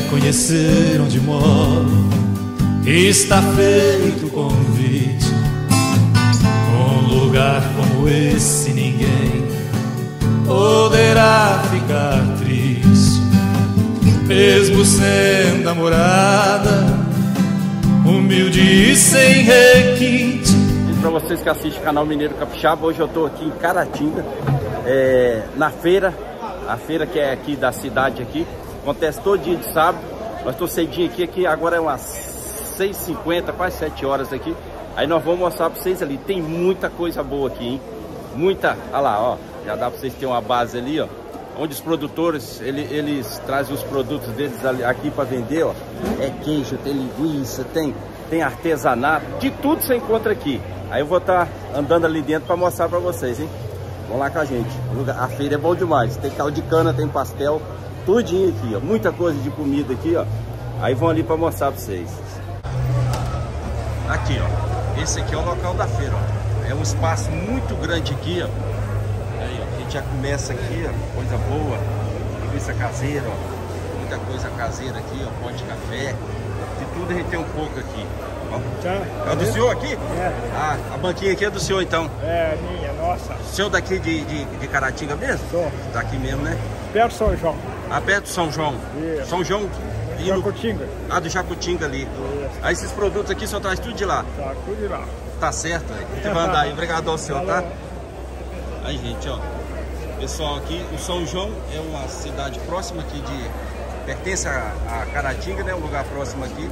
quiser conhecer onde moro, está feito o convite. Um lugar como esse ninguém poderá ficar triste, mesmo sendo a morada humilde e sem requinte. E para vocês que assistem o canal Mineiro Capixaba, hoje eu estou aqui em Caratinga, é, na feira, a feira que é aqui da cidade aqui, acontece todo dia de sábado. Nós estou cedinho aqui, aqui agora é umas 6h50, quase 7 horas aqui. Aí nós vamos mostrar para vocês ali, tem muita coisa boa aqui, hein? Muita, olha lá, ó, já dá para vocês terem uma base ali, ó. Onde os produtores, ele, eles trazem os produtos deles aqui para vender, ó. É queijo, tem linguiça, tem, tem artesanato, de tudo você encontra aqui. Aí eu vou estar tá andando ali dentro para mostrar para vocês, hein? Vamos lá com a gente. A feira é bom demais. Tem caldo de cana, tem pastel, tudinho aqui, ó. Muita coisa de comida aqui, ó. Aí vão ali para mostrar para vocês. Aqui, ó. Esse aqui é o local da feira, ó. É um espaço muito grande aqui, ó. Aí, ó. A gente já começa aqui, ó. Coisa boa. Linguiça caseira, ó. Muita coisa caseira aqui, ó. Pão de café. De tudo a gente tem um pouco aqui. É o do senhor aqui? É. Ah, a banquinha aqui é do senhor então? É, minha, nossa. O senhor daqui de, de, de Caratinga mesmo? Sou. Daqui mesmo, né? Perto São João. Ah, perto do São João. Isso. São João. e no- Jacutinga. Ah, do Jacutinga ali. Isso. Aí esses produtos aqui o senhor traz tudo de lá. Tá, tudo lá. Tá certo, velho. A gente vai andar aí. Obrigado ao senhor, tá? Aí, gente, ó. Pessoal, aqui, o São João é uma cidade próxima aqui de... Pertence a, a Caratinga, né? Um lugar próximo aqui.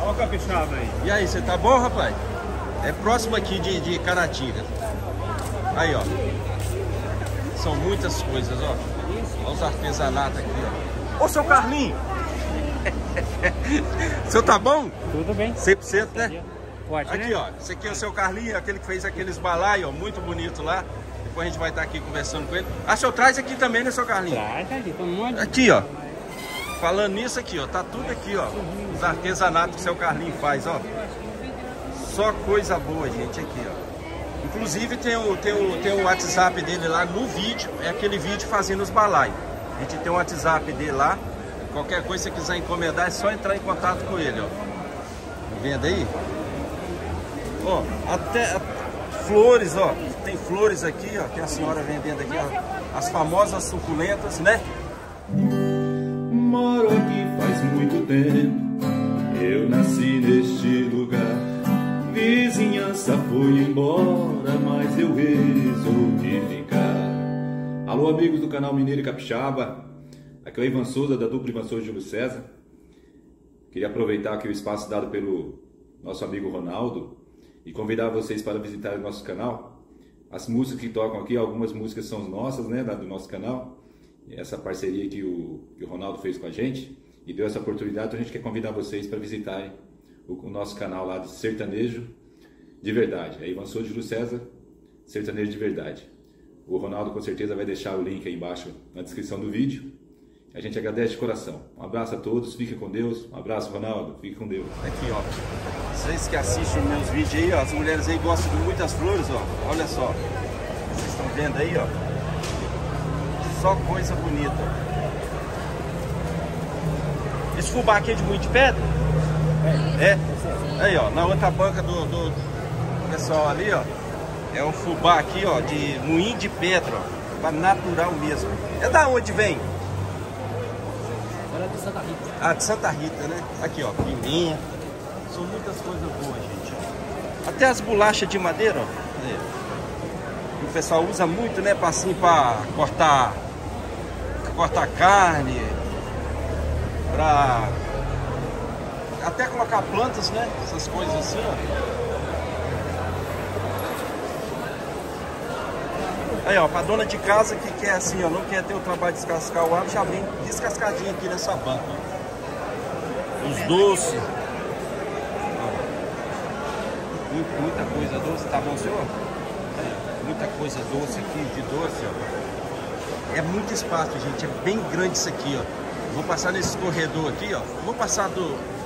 Olha o capixaba aí. E aí, você tá bom, rapaz? É próximo aqui de, de Caratinga. Aí, ó. São muitas coisas, ó. Olha os artesanatos aqui, ó. Ô, seu Carlinho! o senhor tá bom? Tudo bem. 100%, né? Pode, Aqui, ó. Esse aqui é o seu Carlinho, aquele que fez aqueles balaios, ó. Muito bonito lá. Depois a gente vai estar aqui conversando com ele. Ah, o senhor traz aqui também, né, seu Carlinho? Traz ali, tem um monte. Aqui, ó. Falando nisso aqui, ó. Tá tudo aqui, ó. Os artesanatos que o seu Carlinho faz, ó. Só coisa boa, gente, aqui, ó. Inclusive tem o, tem, o, tem o WhatsApp dele lá no vídeo. É aquele vídeo fazendo os balaios. A gente tem o WhatsApp dele lá. Qualquer coisa que você quiser encomendar é só entrar em contato com ele, ó. Vendo aí? Ó, até flores, ó. Tem flores aqui, ó. Tem a senhora vendendo aqui, ó. As famosas suculentas, né? Moro aqui faz muito tempo, eu nasci neste lugar. Vizinhança foi embora, mas eu resolvi ficar. Alô, amigos do canal Mineiro e Capixaba. Aqui é o Ivan Souza, da dupla Ivan Souza Júlio César. Queria aproveitar aqui o espaço dado pelo nosso amigo Ronaldo e convidar vocês para visitar o nosso canal. As músicas que tocam aqui, algumas músicas são nossas, né, do nosso canal. Essa parceria que o, que o Ronaldo fez com a gente e deu essa oportunidade, então a gente quer convidar vocês para visitarem o, nosso canal lá de sertanejo de verdade. É Ivan de Júlio César, sertanejo de verdade. O Ronaldo com certeza vai deixar o link aí embaixo na descrição do vídeo. A gente agradece de coração. Um abraço a todos, fiquem com Deus. Um abraço, Ronaldo, fique com Deus. Aqui, ó. Vocês que assistem meus vídeos aí, ó, as mulheres aí gostam de muitas flores, ó. Olha só. Vocês estão vendo aí, ó. Só coisa bonita. Esse fubá aqui é de muito de pedra? É? Aí, ó, na outra banca do, do pessoal ali, ó. É um fubá aqui, ó, de moinho de pedra, ó. Pra natural mesmo. É da onde vem? Era de Santa Rita. Ah, de Santa Rita, né? Aqui, ó, pininha. São muitas coisas boas, gente. ó. Até as bolachas de madeira, ó. Aí, ó. O pessoal usa muito, né? Pra assim, pra cortar... Cortar carne. Pra... Até colocar plantas, né? Essas coisas assim, ó. Aí, ó, pra dona de casa que quer assim, ó, não quer ter o trabalho de descascar o alho, já vem descascadinho aqui nessa banca. ó. Os doces. Ó. Muita coisa doce, tá bom, senhor? Aí, Muita coisa doce aqui, de doce, ó. É muito espaço, gente, é bem grande isso aqui, ó. Vou passar nesse corredor aqui, ó. Vou passar do...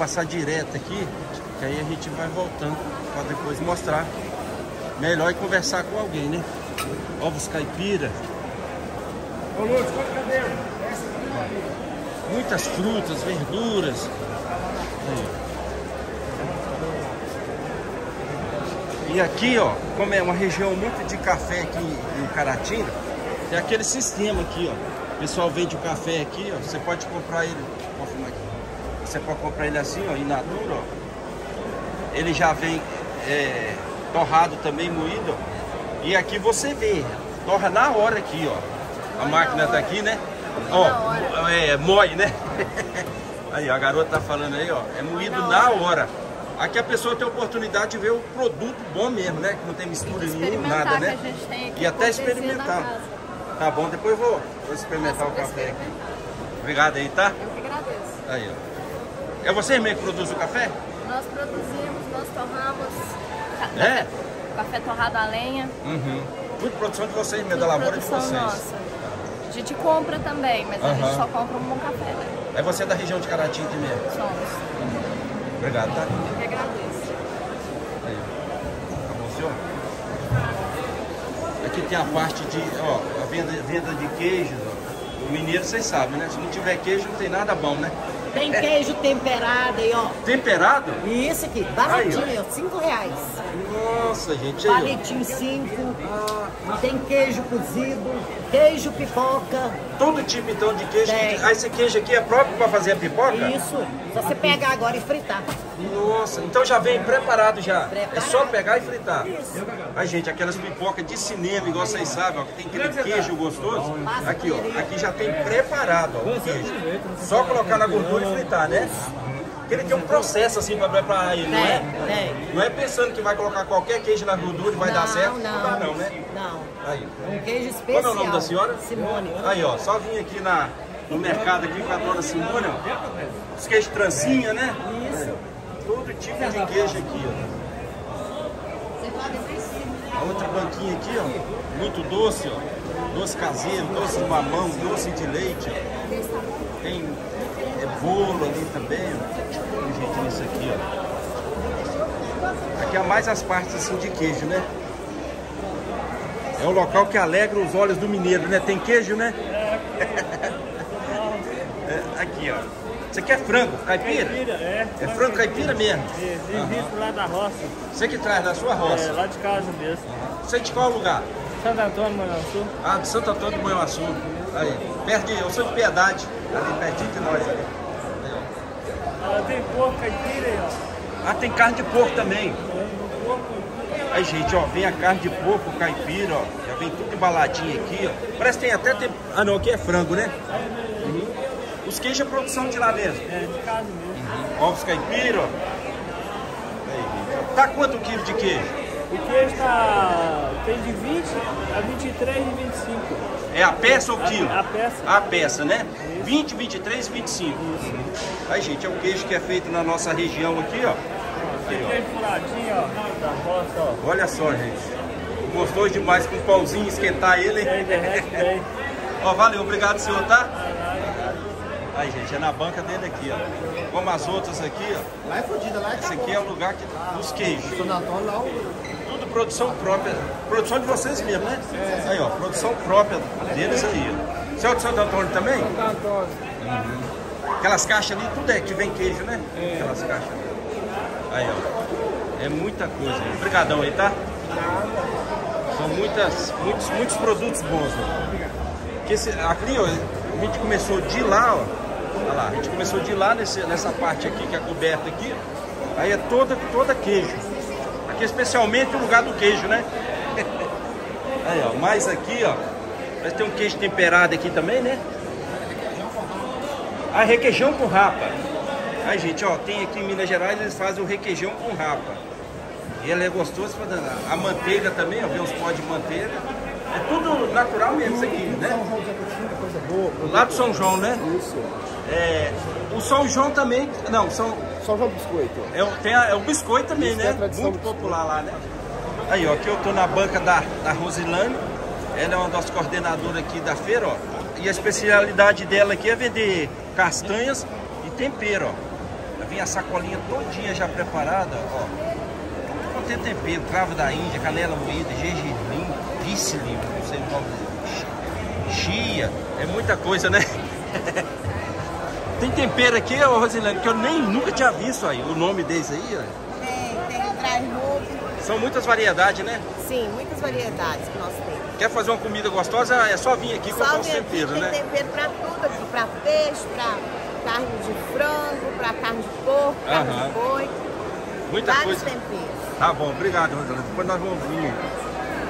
Passar direto aqui, que aí a gente vai voltando pra depois mostrar melhor e conversar com alguém, né? Ovos caipira. Ô, Lúcio, quanto cadeira? Muitas frutas, verduras. Aí. E aqui, ó, como é uma região muito de café aqui em Caratinga, tem aquele sistema aqui, ó. O pessoal vende o café aqui, ó. Você pode comprar ele. Você pode comprar ele assim, ó, in natura, ó. Ele já vem é, torrado também, moído, ó. E aqui você vê, torra na hora aqui, ó. A máquina tá aqui, né? Ó, é, moe, né? Aí, ó, a garota tá falando aí, ó. É moído na hora. Aqui a pessoa tem a oportunidade de ver o produto bom mesmo, né? Que não tem mistura nenhuma, nada, né? que a gente tem aqui E até na experimentar. Tá bom, depois eu vou, vou experimentar o Nossa, café aqui. Obrigado aí, tá? Eu que agradeço. Aí, ó. É você mesmo que produz o café? Nós produzimos, nós torramos É? café torrado a lenha. Uhum. Tudo produção de vocês mesmo, da lavoura de vocês. nossa. A gente compra também, mas a Aham. gente só compra um bom café, né? É você da região de Caratinga aqui mesmo. Somos. Obrigado, tá? Eu que agradeço. Aí. Tá bom, senhor? Aqui tem a parte de, ó, a venda, venda de queijos, ó. O mineiro, vocês sabem, né? Se não tiver queijo, não tem nada bom, né? Tem queijo temperado aí, ó. Temperado? E isso aqui, baratinho, Aí, ó, 5 reais. Nossa, gente, aí. Palitinho 5. Tem queijo cozido, queijo pipoca. Todo tipo, então, de queijo. Tem. Ah, esse queijo aqui é próprio para fazer a pipoca? Isso. Só você pegar agora e fritar. Nossa, então já vem preparado já. Preparado. É só pegar e fritar. Aí, gente, aquelas pipocas de cinema, igual vocês sabem, ó, que tem aquele queijo gostoso. Aqui, ó, aqui já tem preparado, ó, o queijo. Só colocar na gordura e fritar, né? Porque ele tem um processo assim para preparar ele, não é? Tem. Não é pensando que vai colocar qualquer queijo na gordura e vai dar certo. Não, dá não, né? Não. Aí. Um queijo especial. Como é o nome da senhora? Simone. Aí, ó, só vim aqui na, no mercado aqui com a dona Simone, ó. Os queijos trancinha, né? Isso. Todo tipo de queijo aqui, ó. A outra banquinha aqui, ó, muito doce, ó. Doce caseiro, doce de mamão, doce de leite, ó. Tem é, bolo ali também, ó. Gente nisso aqui, ó. Aqui é mais as partes assim de queijo, né? É um local que alegra os olhos do mineiro, né? Tem queijo, né? É, aqui, ó. Isso aqui é frango, caipira? Caipira, é. É frango caipira mesmo? É, Vim visto lá da roça. Você que traz da sua É, roça. lá de casa mesmo. Você de qual lugar? Santo Antônio, Manhuaçu. Ah, de Santo Antônio do Manhuaçu. Aí, perto de, eu sou de Piedade, ali pertinho de nós ali. Ela tem porco caipira aí, ó. Ah, tem carne de porco também. Aí, gente, ó, vem a carne de porco, caipira, ó. Já vem tudo embaladinho aqui, ó. Parece que tem até... Tem... Ah, não, aqui é frango, né? Uhum. Os queijos é produção de lá mesmo. É, de casa mesmo. Ovos caipira, ó. Aí, gente. Tá quanto o quilo de queijo? O queijo tá... tem de 20 a 23 e 25. É a peça ou o quilo? A, a peça. A peça, né? 20, 23 e 25. Aí, gente, é o queijo que é feito na nossa região aqui, ó. Aí, ó. Olha só, gente. Gostoso demais com o pãozinho, esquentar ele. Tem, derrete bem. Ó, valeu, obrigado, senhor, tá? Aí, gente, é na banca dele aqui, ó. Como as outras aqui, ó. Lá é fodida, lá é Esse aqui é o lugar que, dos queijos. Antônio, lá o... Produção própria. Produção de vocês mesmo, né? Aí, ó, produção própria deles aí. Você é de Santo Antônio também? Santo Antônio. Aquelas caixas ali, tudo é que vem queijo, né? Aquelas caixas. Aí, ó. É muita coisa. Obrigadão aí, tá? São muitas, muitos, muitos produtos bons, ó. Esse, aqui, ó, a gente começou de lá, ó. Olha lá, a gente começou de lá nesse, nessa parte aqui, que é coberta aqui. Aí é toda, toda queijo. Aqui especialmente o lugar do queijo, né? Aí, ó, mais aqui, ó. Mas tem um queijo temperado aqui também, né? Ah, requeijão com rapa. Aí, gente, ó, tem aqui em Minas Gerais, eles fazem o requeijão com rapa. E ele é gostoso pra danar. A manteiga também, ó, vem os pó de manteiga. É tudo natural mesmo isso aqui, né? Lá do São João, né? Isso. É, o São João também, não, São, Só João Biscoito. é, tem a- é o biscoito também, Isso, né? é Muito popular lá, né? Aí, ó, aqui eu tô na banca da, da Rosilane. Ela é uma das coordenadoras aqui da feira, ó. E a especialidade dela aqui é vender castanhas e tempero, ó. Vem a sacolinha todinha já preparada, ó. Quanto é tempero, cravo da Índia, canela moída, gergelim, vícilim, não sei o nome. Chia, é muita coisa, né? Tem tempero aqui, ô Rosilene, que eu nem nunca tinha visto aí, o nome deles aí, ó. Tem, tem dry. São muitas variedades, né? Sim, muitas variedades que nós temos. Quer fazer uma comida gostosa, é só vir aqui comprar os temperos, tem né? tempero pra tudo aqui, pra peixe, pra carne de frango, pra carne de porco, carne Aham. de boi, Muita vários coisa. temperos. Tá bom, obrigado, Rosilene. Depois nós vamos vir.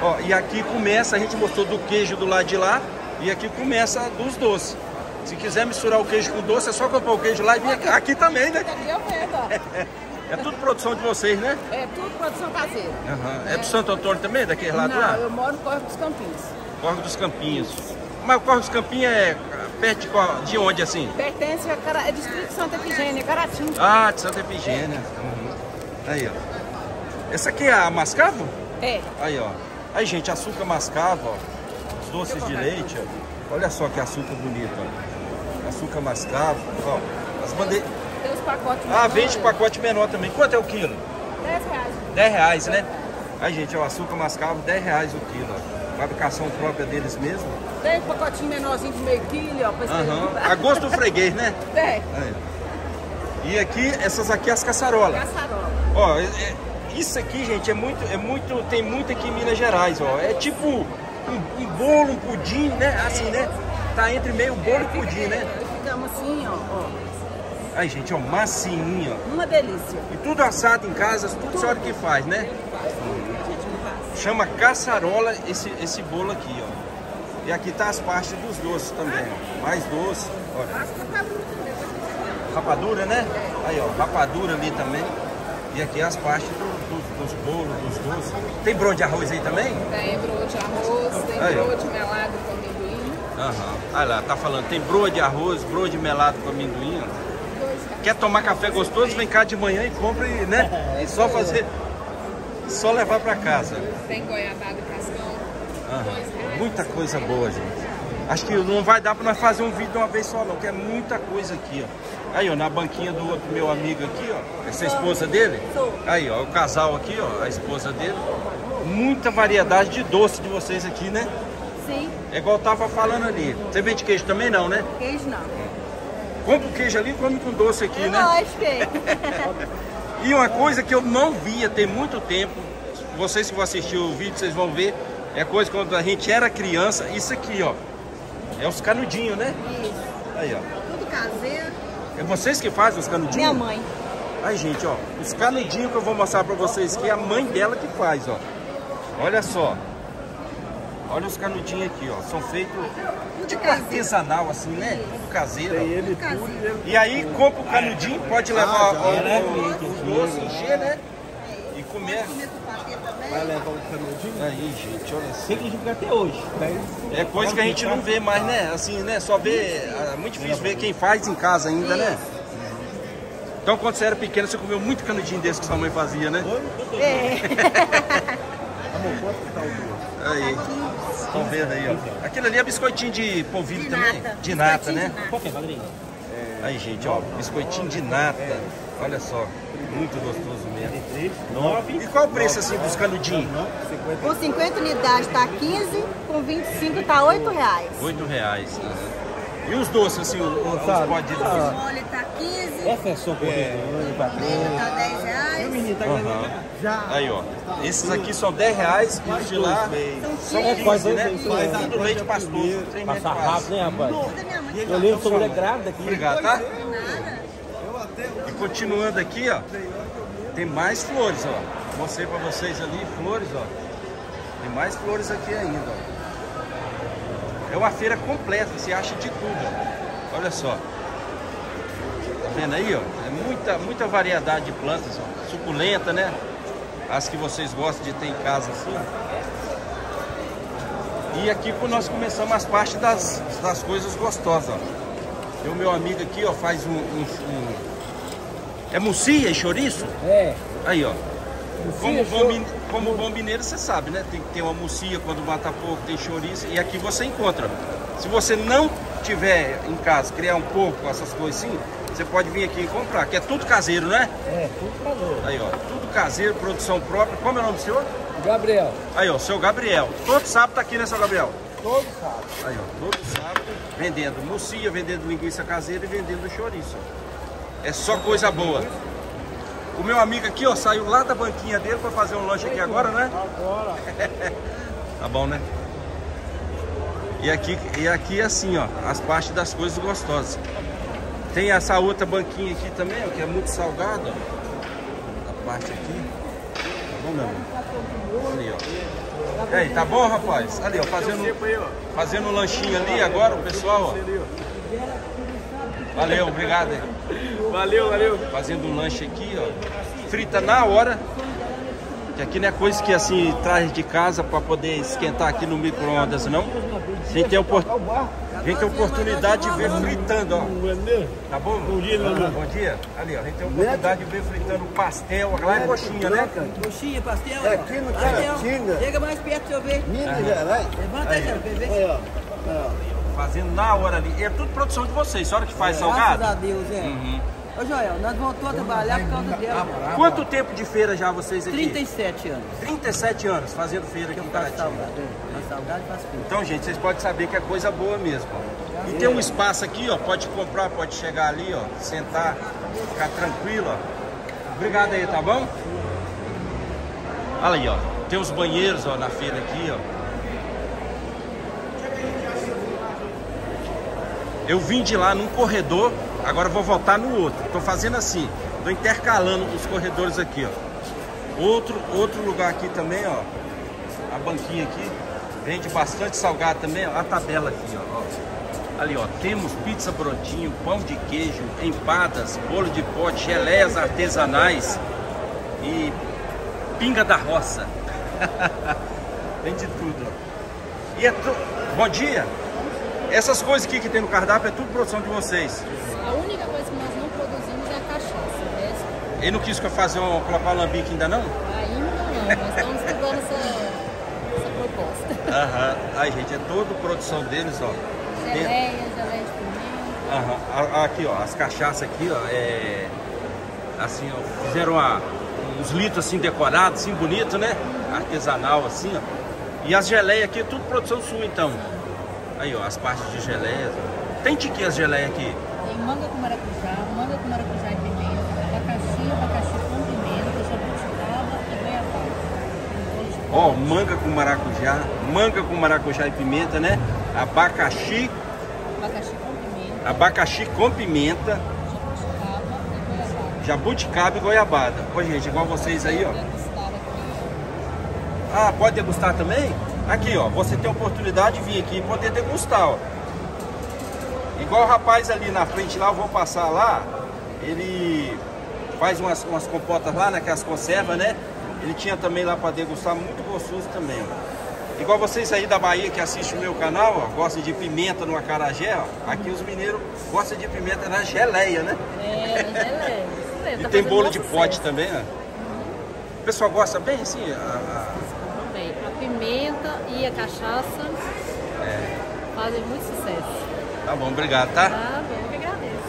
Ó, e aqui começa, a gente mostrou do queijo do lado de lá, e aqui começa dos doces. Se quiser misturar o queijo com doce, é só comprar o queijo lá e vir aqui, aqui também, né? Aqui eu vendo, ó. É tudo produção de vocês, né? É tudo produção caseira. Aham. É do Santo Antônio também, daquele lado lá? Não, eu moro no Corpo dos Campinhos. Corvo dos Campinhos. Mas o Corvo dos Campinhos é perto de, onde, assim? Pertence a Cara... é distrito de Santa Efigênia, Caratinho. Ah, de Santa Efigênia. Uhum. Aí, ó. Essa aqui é a mascavo? É. Aí, ó. Aí, gente, açúcar mascavo, ó. Os doces de leite, ó. Olha só que açúcar bonito, ó. Açúcar mascavo, ó. As bandeiras... Tem os pacotes Ah, menores. vende pacote menor também. Quanto é o quilo? 10 reais. 10 reais, né? Aí, gente, ó, açúcar mascavo, 10 reais o quilo, ó. Fabricação própria deles mesmo. Tem um pacotinho menorzinho de meio quilo, ó. Pra experimentar. A gosto do freguês, né? Tem. Aí. E aqui, essas aqui, as caçarolas. Caçarola. Ó, é- é- isso aqui, gente, é muito, é muito, tem muito aqui em Minas Gerais, ó. É tipo um, um bolo, um pudim, né? Assim, né? Tá entre meio bolo e pudim, né? Aí, gente, ó, massinho, ó. Uma delícia. E tudo assado em casa, tudo a senhora que faz, né? Chama caçarola esse, esse bolo aqui, ó. E aqui tá as partes dos doces também, ó. Mais doce, ó. Rapadura, né? Aí, ó, rapadura ali também. E aqui as partes do- do- dos bolos, dos doces. Tem broa de arroz aí também? Tem broa de arroz, tem Aí, broa de melado com amendoim. Aham. Olha lá, tá falando. Tem broa de arroz, broa de melado com amendoim. ó. Quer tomar café gostoso? Vem cá de manhã e compra, e, né? E só fazer. Só levar pra casa. Tem goiabada cascão. Reais. Muita coisa boa, gente. Acho que não vai dar pra nós fazer um vídeo de uma vez só, não, que é muita coisa aqui, ó. Aí, ó, na banquinha do outro meu amigo aqui, ó. Essa é a esposa dele? Aí, ó, o casal aqui, ó, a esposa dele. Muita variedade de doce de vocês aqui, né? Sim, É igual eu tava falando ali. Você vende queijo também não, né? queijo não. Compra o queijo ali e come com doce aqui, né? Lógico. E uma coisa que eu não via tem muito tempo, vocês que vão assistir o vídeo, vocês vão ver, é coisa quando a gente era criança, isso aqui, ó. É os canudinhos, né? Isso. Aí, ó. Tudo caseiro. É vocês que fazem os canudinhos? Minha mãe. Aí, gente, ó. Os canudinhos que eu vou mostrar pra vocês aqui é a mãe dela que faz, ó. Olha só. Olha os canudinhos aqui, ó. São feitos tipo artesanal, assim, né? Tudo caseiro. ó. E aí, compra o canudinho, pode levar ó, o, o doce, encher, né? E comer. Vai levar o canudinho? Aí, gente, olha só. Tem que jogar até hoje. É coisa que a gente não vê mais, né? Assim, né? Só vê. É muito difícil ver quem faz em casa ainda, né? Então, quando você era pequeno, você comeu muito canudinho desse que sua mãe fazia, né? Amor, quanto que tá o doce? Aí. Estão vendo aí, ó. Aquilo ali é biscoitinho de polvilho De também? nata. De nata, Biscoitinho né? nata. Quanto é, madrinha? Aí, gente, ó. Biscoitinho de nata. Olha só. Muito gostoso mesmo. 3, 9, E qual o preço, assim, dos canudinhos? 50. Com 50 unidades tá 15, com 25 tá 8 reais. Oito reais. E os doces, assim, os, os podes de doce? Mole tá 15, Essa é só por é. tá 10 reais. Tá Aham. Aí, ó. Esses aqui são 10 reais e os de lá são É, 15, né? faz- Tudo leite pastoso. Quase. rápido, né, rapaz? Eu lembro sobre a grávida aqui. Obrigado, tá? E continuando aqui, ó, tem mais flores, ó. Mostrei pra vocês ali, flores, ó. Tem mais flores aqui ainda, ó. É uma feira completa, você acha de tudo, ó. Olha só. Tá vendo aí, ó? Muita, muita variedade de plantas, ó. Suculenta, né? As que vocês gostam de ter em casa assim. E aqui nós começamos as partes das, das coisas gostosas, ó. E o meu amigo aqui, ó, faz um, um- um- É mucia e chouriço? É. Aí, ó. Como bom, como bom mineiro, você sabe, né? Tem que ter uma mucia quando mata pouco, tem chouriço. E aqui você encontra. Se você não tiver em casa, criar um porco, essas coisas assim, você pode vir aqui e comprar, que é tudo caseiro, né? É, tudo calor. Aí, ó. Tudo caseiro, produção própria. Como é o nome do senhor? Gabriel, Aí, ó, seu Gabriel. Todo sábado tá aqui, né, seu Gabriel? todo sábado. Aí, ó, todo sábado vendendo mocia, vendendo linguiça caseira e vendendo chouriço. É só coisa boa. O meu amigo aqui, ó, saiu lá da banquinha dele para fazer um lanche aqui agora, né? Agora. Tá bom, né? E aqui, e aqui é assim, ó, as partes das coisas gostosas. Tem essa outra banquinha aqui também, ó, que é muito salgada, ó. A parte aqui. Tá bom, meu? Ali, ó. E aí, tá bom, rapaz? Ali, ó, fazendo, fazendo um lanchinho ali agora, o pessoal, ó. Valeu, obrigado. aí. Valeu, valeu. Fazendo um lanche aqui, ó. Frita na hora. Que aqui não é coisa que assim traz de casa para poder esquentar aqui no micro-ondas, não. Sem ter opor... A gente tem oportunidade de ver fritando, ó. Tá bom? Bom dia, meu irmão. Bom dia. Ali, ó. A gente tem oportunidade de ver fritando pastel. Lá é coxinha, né? Coxinha, pastel. É aqui no. Caratinga. Chega mais perto pra eu ver. Minas Gerais. Levanta aí, ver. Ó. Fazendo na hora ali. É tudo produção de vocês. A hora que faz Graças salgado. a Deus, é. Uhum. Ô, Joel, nós voltamos a trabalhar por causa dela. Quanto tempo de feira já vocês aqui? 37 anos. 37 anos fazendo feira aqui em Caratinga. Salgado. e feira. Então, gente, vocês podem saber que é coisa boa mesmo. E tem um espaço aqui, ó, pode comprar, pode chegar ali, ó, sentar, ficar tranquilo, ó. Obrigado aí, tá bom? Olha aí, ó. Tem os banheiros, ó, na feira aqui, ó. Eu vim de lá num corredor, agora vou voltar no outro. Tô fazendo assim, tô intercalando os corredores aqui, ó. Outro, outro lugar aqui também, ó. A banquinha aqui. Vende bastante salgado também, ó. A tabela aqui, ó. Ali, ó. Temos pizza brotinho, pão de queijo, empadas, bolo de pote, geleias artesanais e pinga da roça. Vende tudo, ó. E é tu... Bom dia! Essas coisas aqui que tem no cardápio é tudo produção de vocês. A única coisa que nós não produzimos é a cachaça. O resto, Ele não quis fazer um, colocar um lambique ainda não? ainda não. Nós estamos estudando essa. Aham. Aí, gente, é tudo produção deles, ó. Tem- Geleia, geleia de pimenta. Aham. Aqui, ó, as cachaças aqui, ó, é... Assim, ó, fizeram a- uns litros assim decorados, assim, bonito, né? Artesanal, assim, ó. E as geleias aqui, tudo produção sua, então. Aí, ó, as partes de geleias. ó. Tem de que as geleias aqui? Tem manga com maracujá, Ó, manga com maracujá, manga com maracujá e pimenta, né? Abacaxi, abacaxi com pimenta, abacaxi com pimenta, jabuticaba e goiabada. jabuticaba e goiabada. Ó, gente, igual vocês aí, ó. Ah, pode degustar também? Aqui, ó, você tem a oportunidade de vir aqui e poder degustar, ó. Igual o rapaz ali na frente lá, eu vou passar lá, ele faz umas, umas compotas lá, né, que as conserva, né? Ele tinha também lá para degustar, muito gostoso também, ó. Igual vocês aí da Bahia que assistem o meu canal, ó, gostam de pimenta no acarajé, ó. Aqui os mineiros gostam de pimenta na geleia, né? É, geleia, isso mesmo. E tá tem bolo de pote também, ó. O pessoal gosta bem, assim, a- Também. A pimenta e a cachaça fazem muito sucesso. a- tá bom, obrigado, tá? Tá bom, eu que agradeço.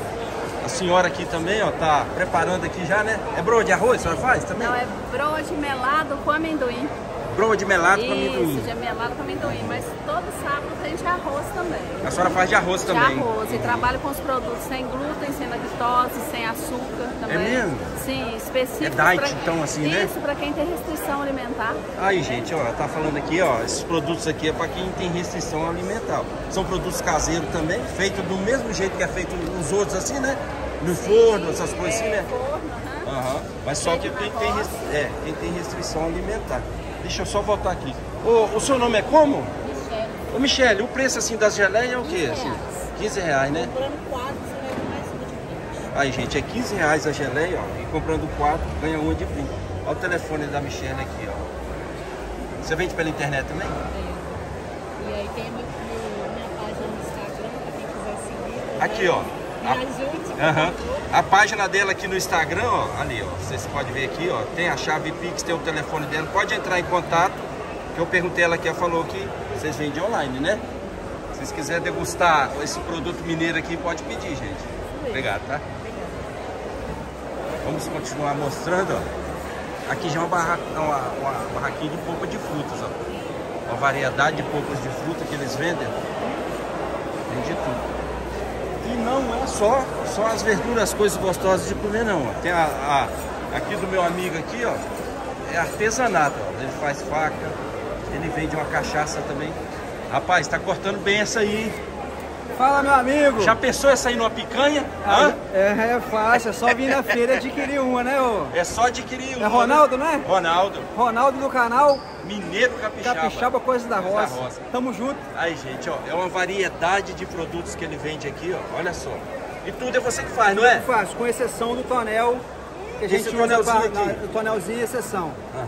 A senhora aqui também, ó, tá preparando aqui já, né? É broa de arroz, a senhora faz também? Não, é broa de melado com amendoim. Broa de melado com Isso, amendoim. de melado com amendoim. Mas todo sábado tem de arroz também. A senhora faz de arroz De também. arroz. E trabalho com os produtos sem glúten, sem lactose, sem açúcar também. mesmo? Sim, específico. É diet, então, assim, né? Isso, pra quem tem restrição alimentar. Aí, gente, ó, tá falando aqui, ó, esses produtos aqui é para quem tem restrição alimentar. São produtos caseiros também, feitos do mesmo jeito que é feito os outros, assim, né? No forno, essas coisas assim, né? Forno, aham. Aham. Mas só que quem tem, é, quem tem restrição alimentar. Deixa eu só voltar aqui. Ô, o seu nome é como? Michele, Ô, Michele, o preço assim das geleias é o quê? 15 Assim, reais. 15 reais, né? comprando quatro, você leva mais uma de 20. Aí, gente, é 15 reais a geleia, ó. E comprando quatro, ganha uma de brinde. Olha o telefone da Michelle aqui, ó. Você vende pela internet também? E aí tem meu, meu- minha página no Instagram, pra quem quiser seguir. também. Aqui, ó. A- Aham. favor. A página dela aqui no Instagram, ó, ali, ó, vocês podem ver aqui, ó, tem a chave Pix, tem o telefone dela, pode entrar em contato, que eu perguntei ela aqui, ela falou que vocês vendem online, né? Se vocês quiserem degustar esse produto mineiro aqui, pode pedir, gente. Obrigado, tá? Vamos continuar mostrando, ó. Aqui já é uma, barra, uma, uma barraquinha de polpa de frutas, ó. Uma variedade de polpas de fruta que eles vendem. Tem de tudo. Não é só, só as verduras, as coisas gostosas de comer não. Tem a, a- aqui do meu amigo aqui, ó, é artesanato, ó. Ele faz faca, ele vende uma cachaça também. Rapaz, tá cortando bem essa aí. Fala, meu amigo. Já pensou essa aí numa picanha? Ah, é, é fácil, é só vir na feira adquirir uma, né, ô? É só adquirir uma. É Ronaldo, né? Ronaldo, Ronaldo do canal Mineiro Capixaba. Capixaba Coisa da Coisa da Roça. Roça. Tamo junto. Aí, gente, ó, é uma variedade de produtos que ele vende aqui, ó. Olha só. E tudo é você que faz, não é? Faço, com exceção do tonel, que a Esse gente tonelzinho usa pra, aqui. na- o tonelzinho e exceção. Aham.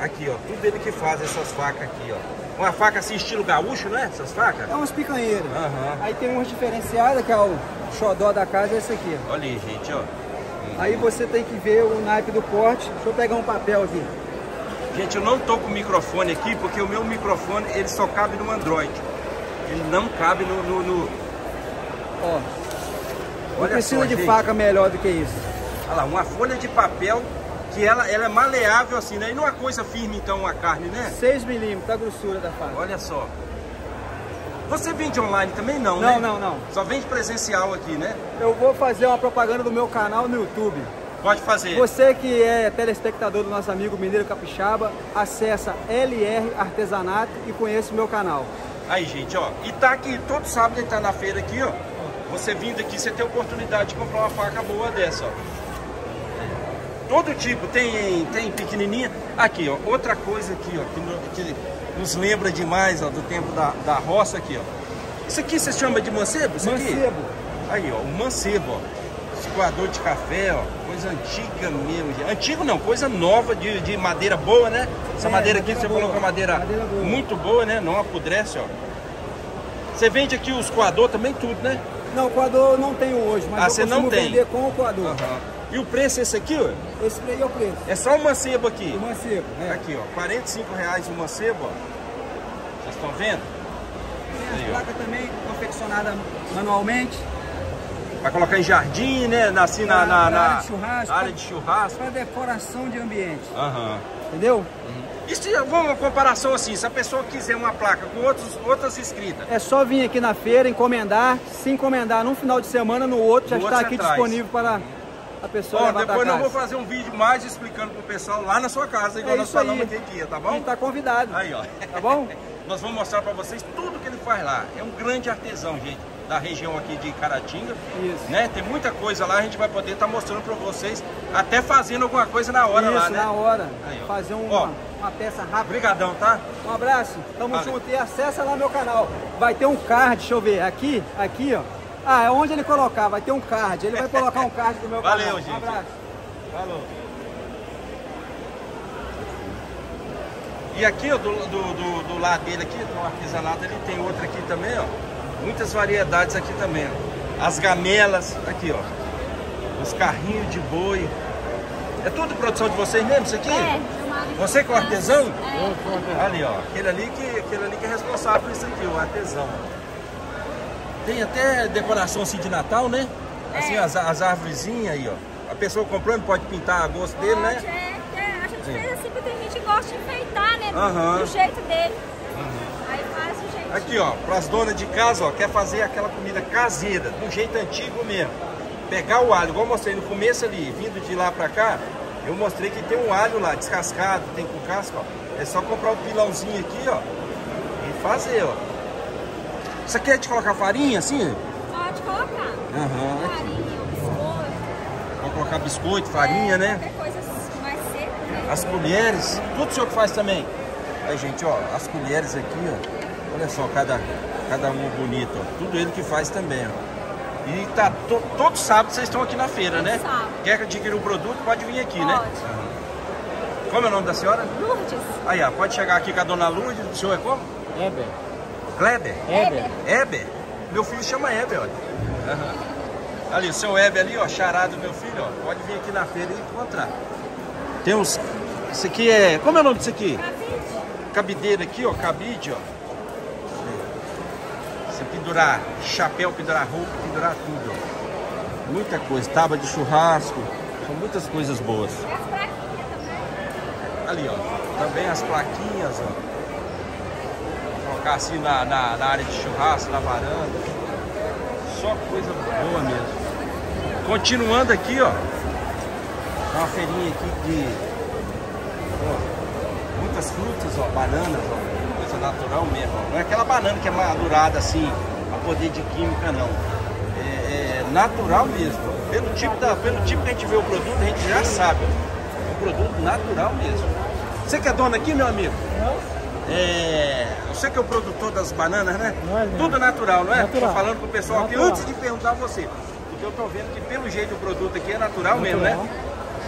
Aqui, ó, tudo ele que faz essas facas aqui, ó. Uma faca assim, estilo gaúcho, não é? Essas facas? É umas picanheiras. Aham. Aí tem umas diferenciadas, que é o xodó da casa, é esse aqui. Olha aí, gente, ó. Aí você tem que ver o naipe do corte. Deixa eu pegar um papel aqui. Gente, eu não tô com o microfone aqui, porque o meu microfone, ele só cabe no Android. Ele não cabe no... no, no- Ó, não Olha precisa só, de gente. faca melhor do que isso. Olha lá, uma folha de papel que ela, ela é maleável assim, né? E não é coisa firme, então, a carne, né? 6 milímetros a grossura da faca. Olha só. Você vende online também não, Não, né? não, não. Só vende presencial aqui, né? Eu vou fazer uma propaganda do meu canal no YouTube. Pode fazer. Você que é telespectador do nosso amigo Mineiro Capixaba, acessa LR Artesanato e conheça o meu canal. Aí, gente, ó. E tá aqui, todo sábado ele tá na feira aqui, ó. Você vindo aqui, você tem a oportunidade de comprar uma faca boa dessa, ó. Todo tipo, tem, tem pequenininha. Aqui, ó, outra coisa aqui, ó, que, que nos lembra demais, ó, do tempo da, da roça aqui, ó. Isso aqui você chama de mancebo? Isso aqui? Mancebo. Aí, ó, o mancebo, ó. Escoador de café, ó. Coisa antiga mesmo. Antigo não, coisa nova de, de madeira boa, né? Essa É, madeira aqui madeira você boa. colocou madeira, Madeira boa. muito boa, né? Não apodrece, ó. Você vende aqui os coador também, tudo, né? Não, o coador eu não tenho hoje, mas Ah, eu você costumo não tem? vender com o coador. E o preço é esse aqui, ó? Esse daí é o preço. É só o mancebo aqui. O mancebo. É. Aqui, ó. 45 reais o mancebo, ó. Vocês estão vendo? Tem Aí, as placas também confeccionadas manualmente. Vai colocar em jardim, né? Assim na, na, pra na área de churrasco. área de churrasco. Para decoração de ambiente. Aham. Entendeu? E se vamos uma comparação assim, se a pessoa quiser uma placa com outros, outras escritas, É só vir aqui na feira, encomendar. Se encomendar num final de semana, no outro já No está outro aqui você traz. disponível para a pessoa Ó, levar para depois nós vamos fazer um vídeo mais explicando pro pessoal lá na sua casa, igual É nós falamos aquele dia, tá bom? Está convidado. Aí, ó. Tá bom? Nós vamos mostrar pra vocês tudo que ele faz lá. É um grande artesão, gente, da região aqui de Caratinga. Isso. Né? Tem muita coisa lá, a gente vai poder estar mostrando pra vocês, até fazendo alguma coisa na hora Isso, lá, né? na hora. Aí. Fazer um- Ó. uma, uma peça rápida. Obrigadão, tá? Um abraço, tamo Valeu. junto e acessa lá meu canal. Vai ter um card, deixa eu ver, aqui, aqui ó. Ah, é onde ele colocar, vai ter um card. Ele vai colocar um card do meu Valeu, canal. gente. Um abraço. Falou. E aqui, ó, do, do, do, do lado dele aqui, do artesanato, ele tem outra aqui também, ó. Muitas variedades aqui também, ó. As gamelas, aqui, ó. Os carrinhos de boi. É tudo produção de vocês mesmo, isso aqui? É, chamado Você que é o artesão? É. Ali, ó. Aquele ali que, aquele ali que é responsável por isso aqui, o artesão. Tem até decoração assim de Natal, né? Assim, É. as, as árvorezinhas aí, ó. A pessoa comprando pode pintar a gosto dele, né? Pode, é, é, a gente fez assim porque tem gente que gosta de enfeitar, né? Do, jeito dele. Aí faz o jeito. Aqui, ó, para as donas de casa, ó, quer fazer aquela comida caseira, do jeito antigo mesmo. Pegar o alho, igual eu mostrei no começo ali, vindo de lá pra cá, eu mostrei que tem um alho lá, descascado, tem com casca, ó. É só comprar o pilãozinho aqui, ó, e fazer, ó. Aqui é de colocar farinha, assim? Pode colocar. Aham. Farinha, biscoito. Vou colocar biscoito, farinha, é, né? Qualquer coisa mais seca, né? As colheres, tudo o senhor que faz também. Aí, gente, ó, as colheres aqui, ó. Olha só, cada, cada uma bonita, ó. Tudo ele que faz também, ó. E tá to, todo sábado vocês estão aqui na feira, Todo né? sábado. Quer adquirir o produto, pode vir aqui, né? Pode. Como é o nome da senhora? Lourdes. Aí, ó, pode chegar aqui com a dona Lourdes. O senhor é como? Heber. Kleber? Heber. Eber? Meu filho chama Eber, olha. Aham. Ali, o seu Eber ali, ó, charado meu filho, ó. Pode vir aqui na feira e encontrar. Tem uns. Isso aqui é. Como é o nome disso aqui? Cabideira aqui, ó, cabide, ó. Você pendurar chapéu, pendurar roupa, pendurar tudo, ó. Muita coisa, tábua de churrasco, são muitas coisas boas. E as plaquinhas também. Ali, ó, também as plaquinhas, ó. Colocar assim na, na, na área de churrasco, na varanda. Só coisa boa mesmo. Continuando aqui, ó. Uma feirinha aqui de ó, muitas frutas, ó, bananas, ó, coisa natural mesmo. Ó. Não é aquela banana que é madurada assim, a poder de química não. É, é natural mesmo. Ó. Pelo tipo, da, pelo tipo que a gente vê o produto, a gente já sabe. É um produto natural mesmo. Você que é dono aqui, meu amigo? Não. É, você que é o produtor das bananas, né? Não é mesmo. Tudo natural, não é? Natural. Tô falando com o pessoal aqui Natural. antes de perguntar a você. Porque eu tô vendo que pelo jeito o produto aqui é natural, mesmo, né?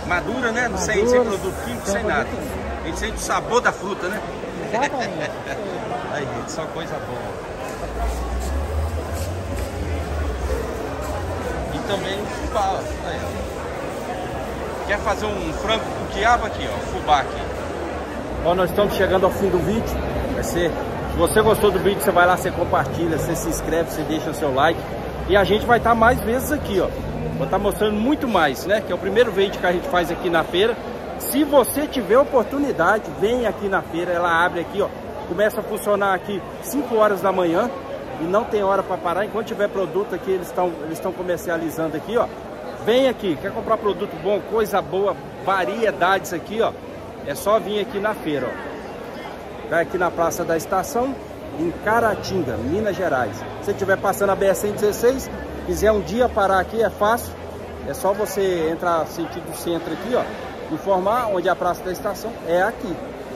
Madura, né? Sem, sem Madura, produto químico, sem sem nada. A gente sente o sabor da fruta, né? Exatamente. Aí, gente, só coisa boa. E também fubá, ó. Aí, ó. Quer fazer um frango com quiabo aqui, ó. Fubá aqui. Ó, nós estamos chegando ao fim do vídeo. Vai ser. Se você gostou do vídeo, você vai lá, você compartilha, você se inscreve, você deixa seu like. E a gente vai estar mais vezes aqui, ó. Vou estar mostrando muito mais, né? Que é o primeiro vídeo que a gente faz aqui na feira. Se você tiver oportunidade, vem aqui na feira. Ela abre aqui, ó. Começa a funcionar aqui 5 horas da manhã. E não tem hora para parar. Enquanto tiver produto aqui, eles estão eles comercializando aqui, ó. Vem aqui, quer comprar produto bom, coisa boa, variedades aqui, ó. É só vir aqui na feira, ó. Vai aqui na Praça da Estação, em Caratinga, Minas Gerais. Se estiver passando a BR-116, quiser um dia parar aqui, é fácil. É só você entrar sentido centro aqui, ó. Informar onde é a Praça da Estação é aqui.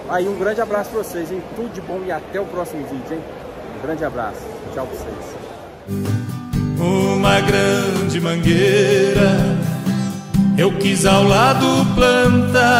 Aí um grande abraço para vocês, hein? Tudo de bom e até o próximo vídeo, hein? Um grande abraço. Tchau pra vocês. uma grande mangueira. Eu quis ao lado plantar.